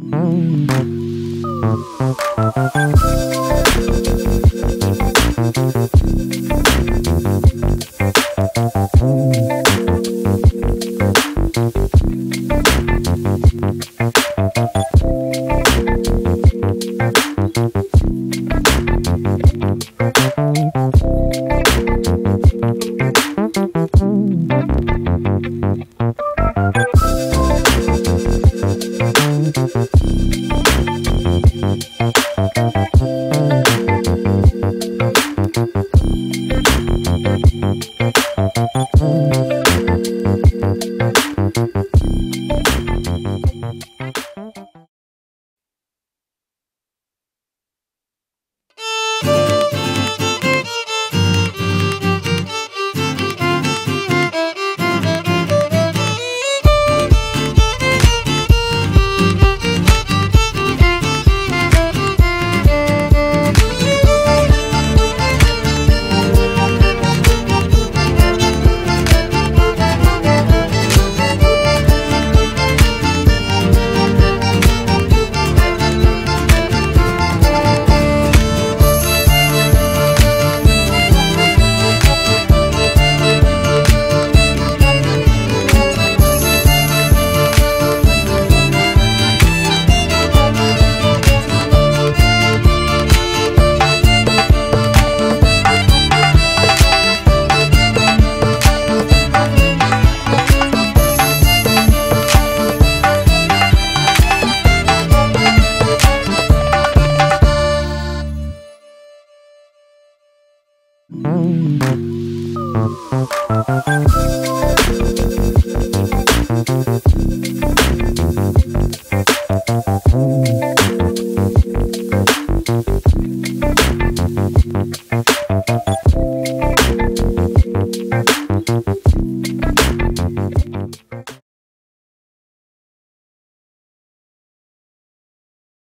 Thank Thank you.